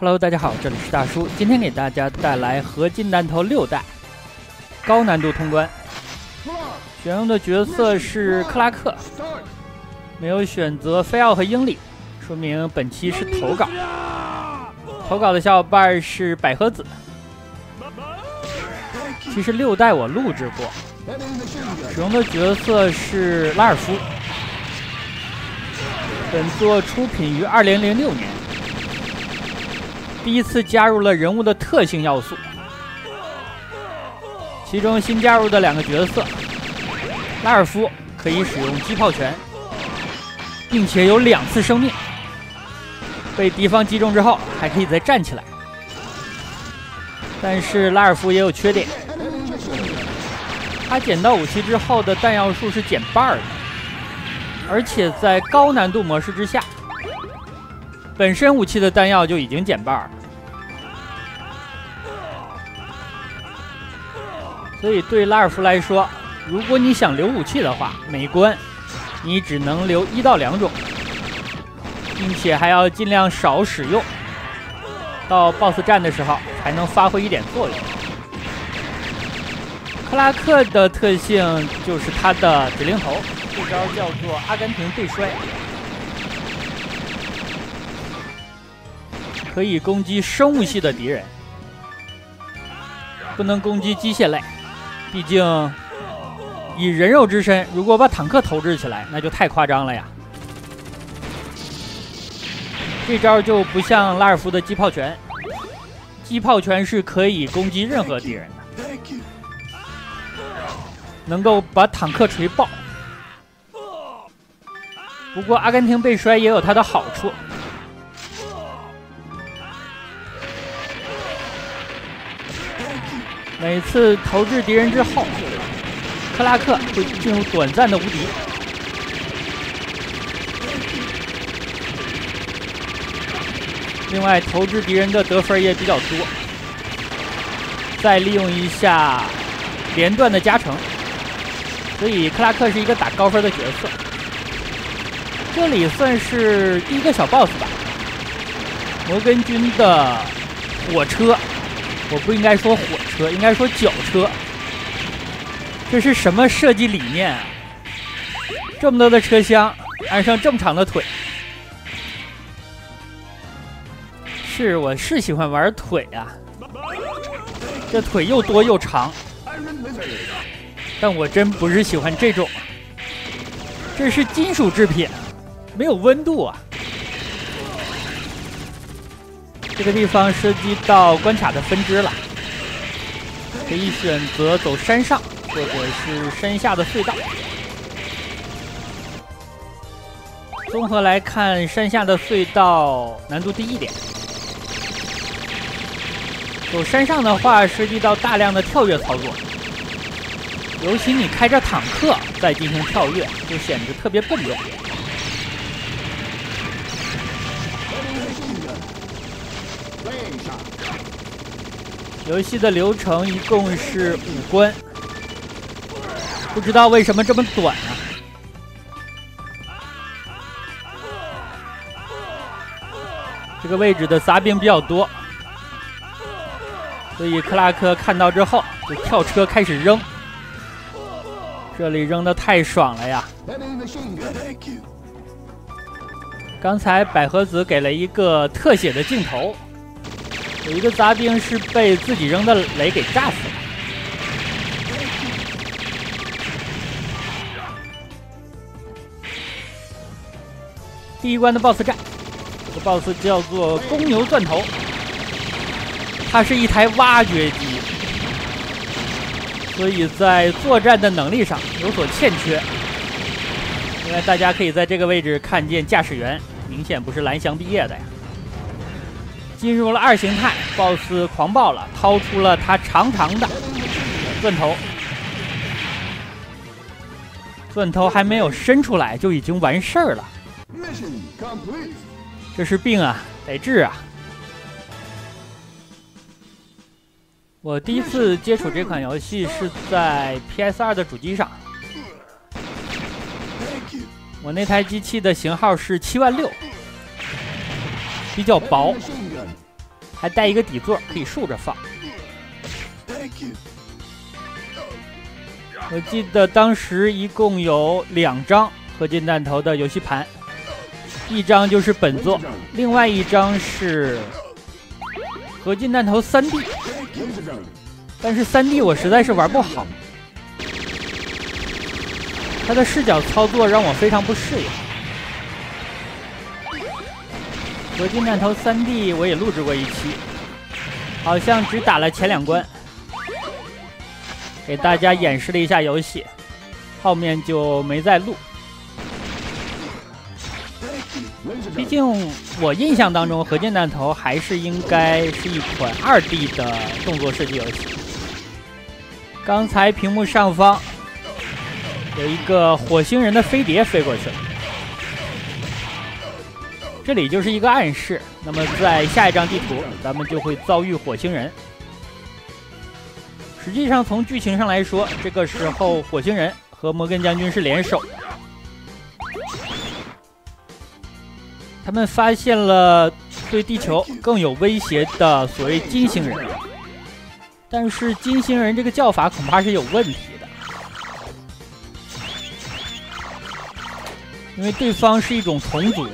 Hello，大家好，这里是大叔，今天给大家带来合金弹头六代高难度通关，选用的角色是克拉克，没有选择菲奥和英里，说明本期是投稿。投稿的小伙伴是百合子。其实六代我录制过，使用的角色是拉尔夫。本作出品于二零零六年，第一次加入了人物的特性要素，其中新加入的两个角色，拉尔夫可以使用击炮拳，并且有两次生命，被敌方击中之后还可以再站起来。但是拉尔夫也有缺点，他捡到武器之后的弹药数是减半的。而且在高难度模式之下，本身武器的弹药就已经减半了，所以对拉尔夫来说，如果你想留武器的话，每关你只能留一到两种，并且还要尽量少使用，到 BOSS 战的时候才能发挥一点作用。克拉克的特性就是他的指令头。这招叫做阿根廷背摔，可以攻击生物系的敌人，不能攻击机械类。毕竟以人肉之身，如果把坦克投掷起来，那就太夸张了呀。这招就不像拉尔夫的击炮拳，击炮拳是可以攻击任何敌人的，能够把坦克锤爆。不过，阿根廷被摔也有它的好处。每次投掷敌人之后，克拉克会进入短暂的无敌。另外，投掷敌人的得分也比较多。再利用一下连段的加成，所以克拉克是一个打高分的角色。这里算是第一个小 boss 吧。摩根军的火车，我不应该说火车，应该说脚车。这是什么设计理念啊？这么多的车厢，安上这么长的腿。是，我是喜欢玩腿啊。这腿又多又长，但我真不是喜欢这种。这是金属制品。没有温度啊！这个地方涉及到关卡的分支了，可以选择走山上，或者是山下的隧道。综合来看，山下的隧道难度低一点。走山上的话，涉及到大量的跳跃操作，尤其你开着坦克再进行跳跃，就显得特别笨重。游戏的流程一共是五关，不知道为什么这么短啊！这个位置的杂兵比较多，所以克拉克看到之后就跳车开始扔，这里扔的太爽了呀！刚才百合子给了一个特写的镜头。有一个杂兵是被自己扔的雷给炸死了。第一关的 BOSS 战，这个 BOSS 叫做公牛钻头，它是一台挖掘机，所以在作战的能力上有所欠缺。另外，大家可以在这个位置看见驾驶员，明显不是蓝翔毕业的呀。进入了二形态，BOSS 狂暴了，掏出了他长长的钻头，钻头还没有伸出来就已经完事儿了。这是病啊，得治啊！我第一次接触这款游戏是在 PS2 的主机上，我那台机器的型号是七万六。比较薄，还带一个底座，可以竖着放。我记得当时一共有两张合金弹头的游戏盘，一张就是本作，另外一张是合金弹头 3D，。但是 3D 我实在是玩不好，它的视角操作让我非常不适应。合金弹头三 D 我也录制过一期，好像只打了前两关。给大家演示了一下游戏，后面就没再录。毕竟我印象当中，《合金弹头》还是应该是一款二 D 的动作射击游戏。刚才屏幕上方有一个火星人的飞碟飞过去了，这里就是一个暗示。那么在下一张地图，咱们就会遭遇火星人。实际上，从剧情上来说，这个时候火星人和摩根将军是联手，他们发现了对地球更有威胁的所谓金星人，但是金星人这个叫法恐怕是有问题的，因为对方是一种虫族，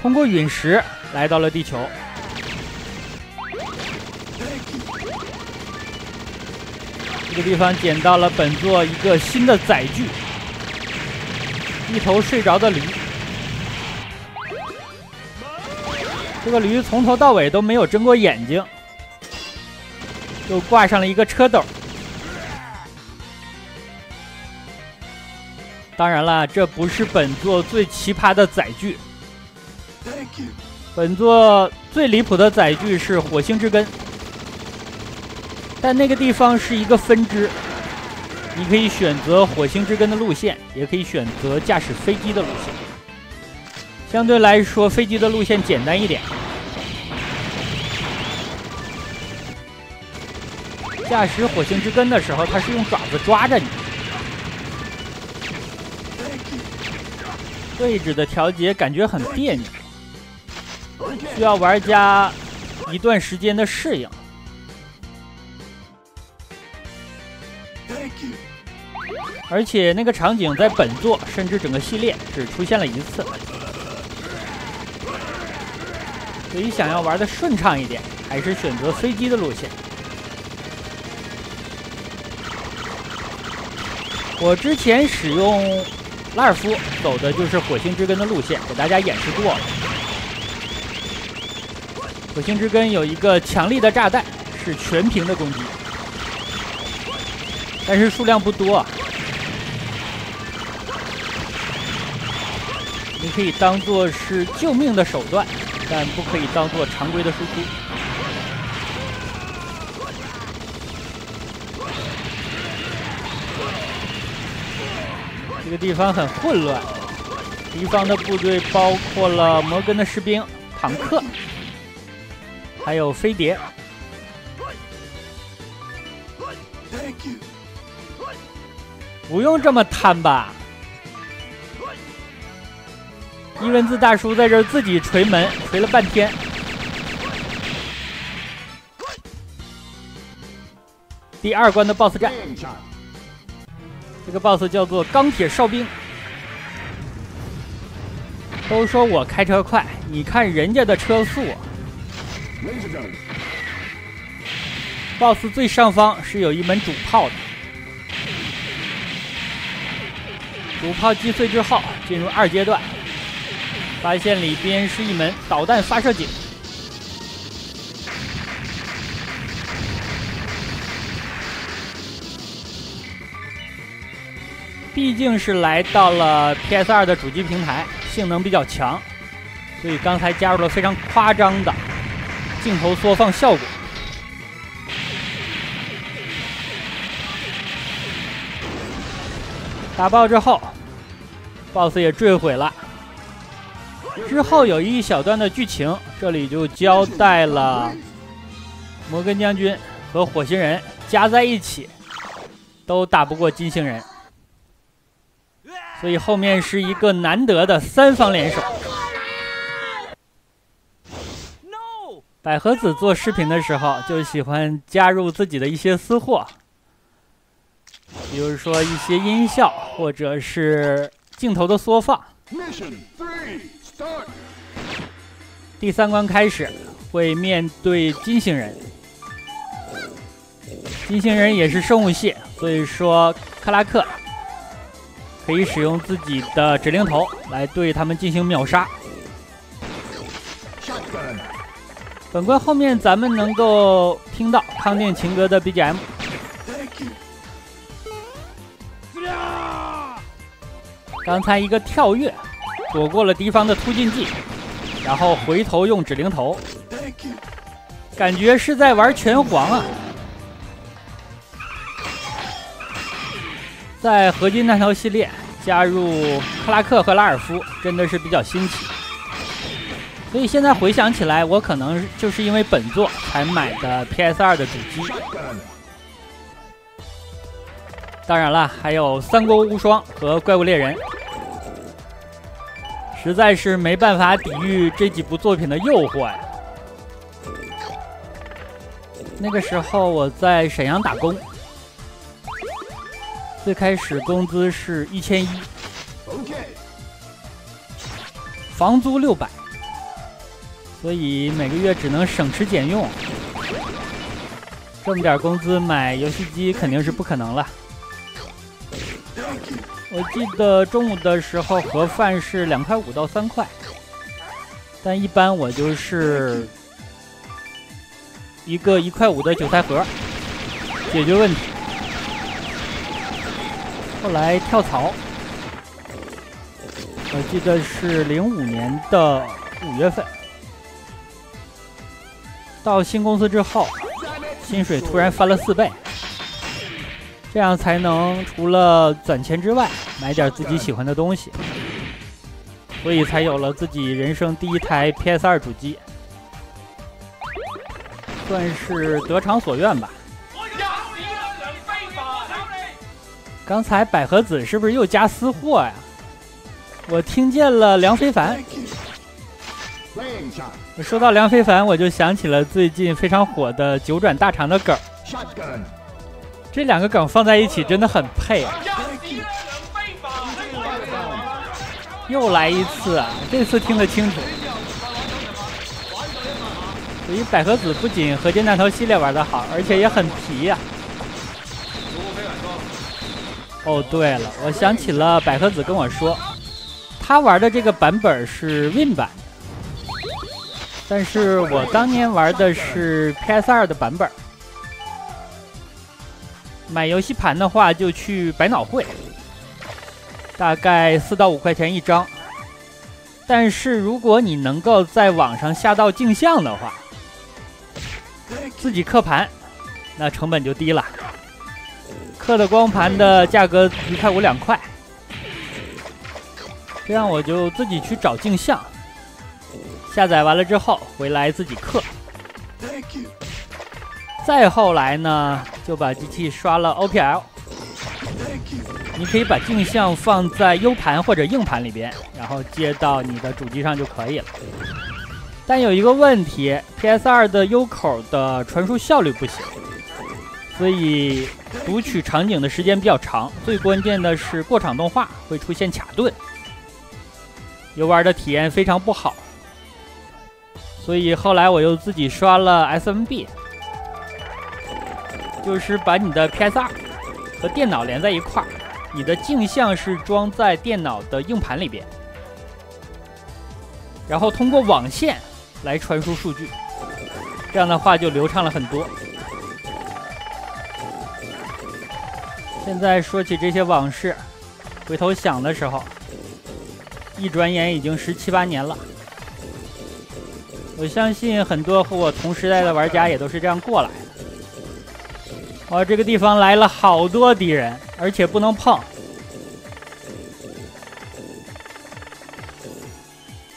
通过陨石来到了地球。这个地方捡到了本作一个新的载具，一头睡着的驴。这个驴从头到尾都没有睁过眼睛，又挂上了一个车斗。当然了，这不是本作最奇葩的载具。本作最离谱的载具是火星之根。但那个地方是一个分支，你可以选择火星之根的路线，也可以选择驾驶飞机的路线。相对来说，飞机的路线简单一点。驾驶火星之根的时候，它是用爪子抓着你，位置的调节感觉很别扭，需要玩家一段时间的适应。而且那个场景在本作甚至整个系列只出现了一次，所以想要玩的顺畅一点，还是选择飞机的路线。我之前使用拉尔夫走的就是火星之根的路线，给大家演示过了。火星之根有一个强力的炸弹，是全屏的攻击，但是数量不多。你可以当做是救命的手段，但不可以当做常规的输出。这个地方很混乱，敌方的部队包括了摩根的士兵、坦克，还有飞碟。不用这么贪吧。伊文字大叔在这儿自己锤门，锤了半天。第二关的 BOSS 战，这个 BOSS 叫做钢铁哨兵。都说我开车快，你看人家的车速。BOSS 最上方是有一门主炮的，主炮击碎之后，进入二阶段。发现里边是一门导弹发射井。毕竟是来到了 PS 二的主机平台，性能比较强，所以刚才加入了非常夸张的镜头缩放效果。打爆之后，BOSS 也坠毁了。之后有一小段的剧情，这里就交代了摩根将军和火星人加在一起都打不过金星人，所以后面是一个难得的三方联手。百合子做视频的时候就喜欢加入自己的一些私货，比如说一些音效，或者是镜头的缩放。第三关开始，会面对金星人。金星人也是生物系，所以说克拉克可以使用自己的指令头来对他们进行秒杀。本关后面咱们能够听到康定情歌的 BGM。刚才一个跳跃，躲过了敌方的突进技，然后回头用指令头，感觉是在玩拳皇啊！在合金弹头系列加入克拉克和拉尔夫，真的是比较新奇。所以现在回想起来，我可能就是因为本作才买的 PS2 的主机。当然了，还有《三国无双》和《怪物猎人》，实在是没办法抵御这几部作品的诱惑呀。那个时候我在沈阳打工，最开始工资是一千一，房租六百。所以每个月只能省吃俭用，这么点工资买游戏机肯定是不可能了。我记得中午的时候盒饭是两块五到三块，但一般我就是一个一块五的韭菜盒解决问题。后来跳槽，我记得是零五年的五月份。到新公司之后，薪水突然翻了四倍，这样才能除了攒钱之外，买点自己喜欢的东西，所以才有了自己人生第一台 PS2 主机，算是得偿所愿吧。刚才百合子是不是又加私货呀？我听见了梁非凡。说到梁非凡，我就想起了最近非常火的九转大肠的梗这两个梗放在一起真的很配啊！又来一次啊！这次听得清楚。所以百合子不仅合金弹头系列玩得好，而且也很皮呀。哦，对了，我想起了百合子跟我说，他玩的这个版本是 Win 版。但是我当年玩的是 PS2 的版本买游戏盘的话就去百脑汇，大概四到五块钱一张。但是如果你能够在网上下到镜像的话，自己刻盘，那成本就低了，刻的光盘的价格一块五两块，这样我就自己去找镜像。下载完了之后，回来自己刻。Thank you. 再后来呢，就把机器刷了 OPL。你可以把镜像放在 U 盘或者硬盘里边，然后接到你的主机上就可以了。但有一个问题，PS2 的 U 口的传输效率不行，所以读取场景的时间比较长。最关键的是过场动画会出现卡顿，游玩的体验非常不好。所以后来我又自己刷了 SMB，就是把你的 PS2 和电脑连在一块儿，你的镜像是装在电脑的硬盘里边，然后通过网线来传输数据，这样的话就流畅了很多。现在说起这些往事，回头想的时候，一转眼已经十七八年了。我相信很多和我同时代的玩家也都是这样过来的。哦，这个地方来了好多敌人，而且不能碰。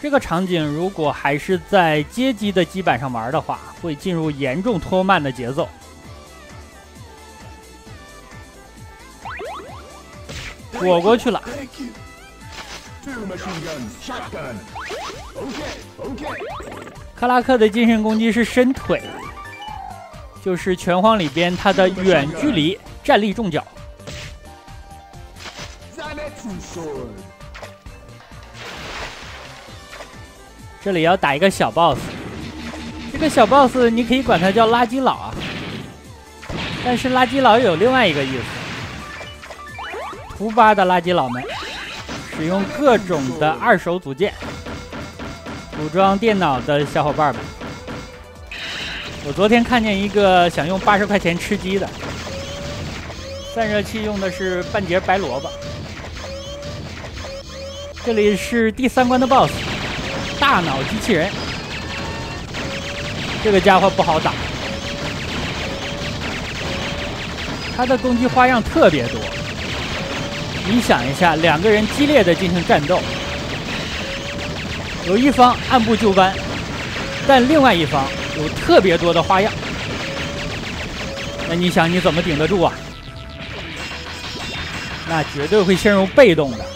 这个场景如果还是在街机的基板上玩的话，会进入严重拖慢的节奏。躲过去了。克拉克的近身攻击是伸腿，就是拳皇里边他的远距离站立重脚。这里要打一个小 boss，这个小 boss 你可以管他叫垃圾佬啊，但是垃圾佬有另外一个意思，图吧的垃圾佬们使用各种的二手组件。组装电脑的小伙伴们，我昨天看见一个想用八十块钱吃鸡的，散热器用的是半截白萝卜。这里是第三关的 BOSS，大脑机器人，这个家伙不好打，他的攻击花样特别多。你想一下，两个人激烈的进行战斗。有一方按部就班，但另外一方有特别多的花样。那你想你怎么顶得住啊？那绝对会陷入被动的，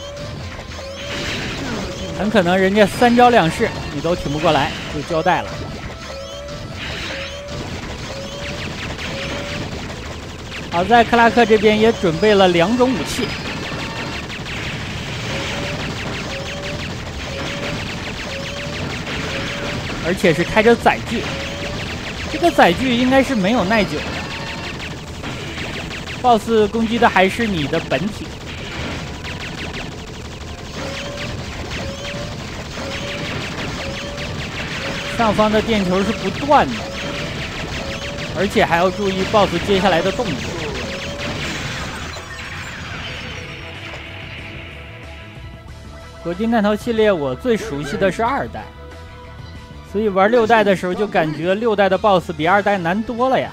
很可能人家三招两式你都挺不过来，就交代了。好在克拉克这边也准备了两种武器。而且是开着载具，这个载具应该是没有耐久的。BOSS 攻击的还是你的本体。上方的电球是不断的，而且还要注意 BOSS 接下来的动作。合金弹头系列我最熟悉的是二代。所以玩六代的时候就感觉六代的 BOSS 比二代难多了呀。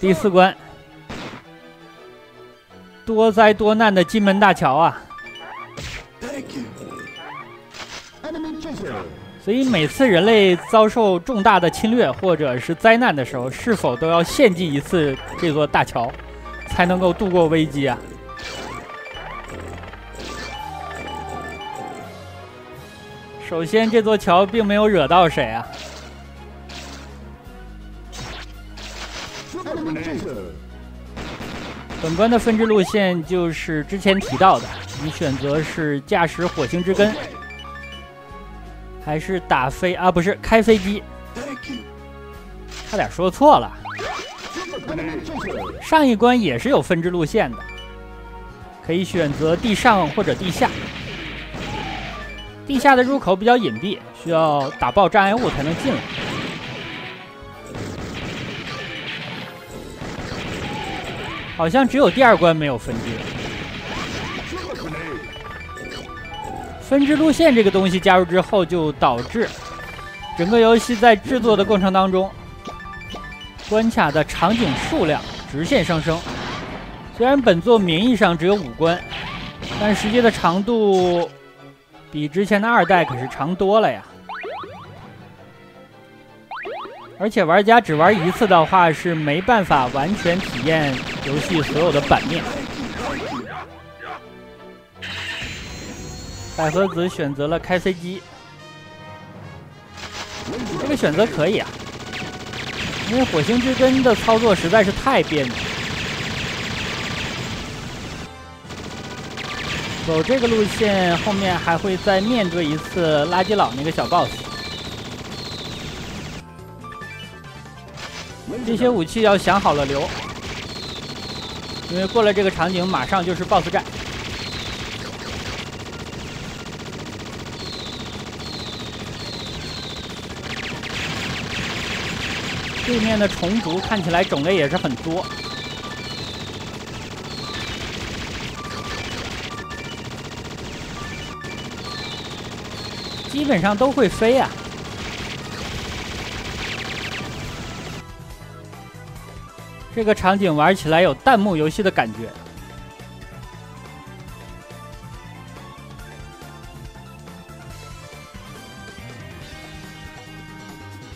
第四关，多灾多难的金门大桥啊！所以每次人类遭受重大的侵略或者是灾难的时候，是否都要献祭一次这座大桥，才能够度过危机啊？首先，这座桥并没有惹到谁啊。本关的分支路线就是之前提到的，你选择是驾驶火星之根，还是打飞啊？不是开飞机，差点说错了。上一关也是有分支路线的，可以选择地上或者地下。地下的入口比较隐蔽，需要打爆障碍物才能进来。好像只有第二关没有分支。分支路线这个东西加入之后，就导致整个游戏在制作的过程当中，关卡的场景数量直线上升。虽然本作名义上只有五关，但实际的长度。比之前的二代可是长多了呀！而且玩家只玩一次的话，是没办法完全体验游戏所有的版面。百合子选择了开飞机，这个选择可以啊，因为火星之根的操作实在是太别扭。走这个路线，后面还会再面对一次垃圾佬那个小 boss。这些武器要想好了留，因为过了这个场景，马上就是 boss 战。对面的虫族看起来种类也是很多。基本上都会飞啊！这个场景玩起来有弹幕游戏的感觉。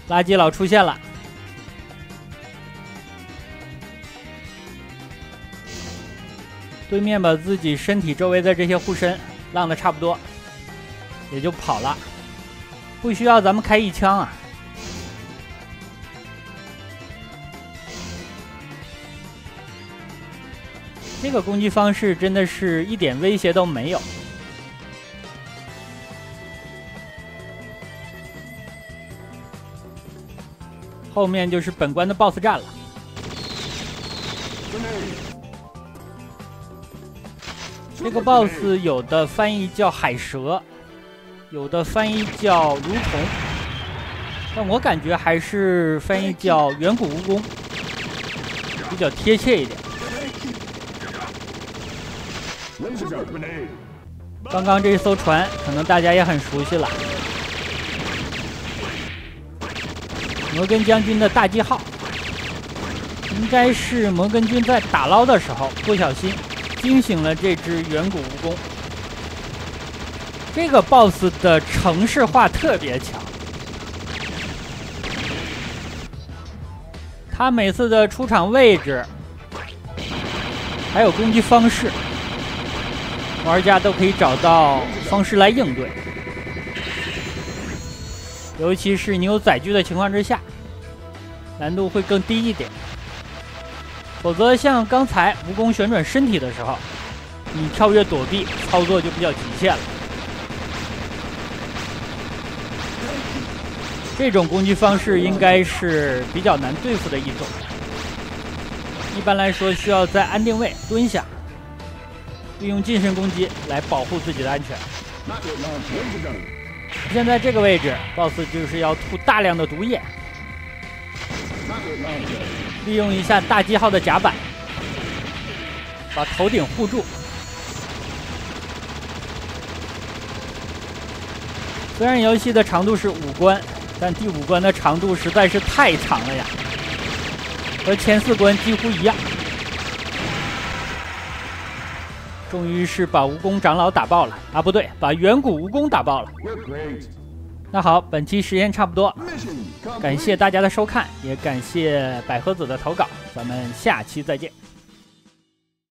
垃圾佬出现了，对面把自己身体周围的这些护身浪的差不多。也就跑了，不需要咱们开一枪啊。这个攻击方式真的是一点威胁都没有。后面就是本关的 BOSS 战了。这个 BOSS 有的翻译叫海蛇，有的翻译叫蠕虫，但我感觉还是翻译叫远古蜈蚣比较贴切一点。刚刚这艘船，可能大家也很熟悉了。摩根将军的大记号，应该是摩根军在打捞的时候不小心惊醒了这只远古蜈蚣。这个 BOSS 的城市化特别强，他每次的出场位置，还有攻击方式。玩家都可以找到方式来应对，尤其是你有载具的情况之下，难度会更低一点。否则，像刚才蜈蚣旋转身体的时候，你跳跃躲避操作就比较极限了。这种攻击方式应该是比较难对付的一种，一般来说需要在安定位蹲下。利用近身攻击来保护自己的安全。现在这个位置，BOSS 就是要吐大量的毒液，利用一下大记号的甲板，把头顶护住。虽然游戏的长度是五关，但第五关的长度实在是太长了呀，和前四关几乎一样。终于是把蜈蚣长老打爆了啊！不对，把远古蜈蚣打爆了。那好，本期时间差不多，感谢大家的收看，也感谢百合子的投稿，咱们下期再见。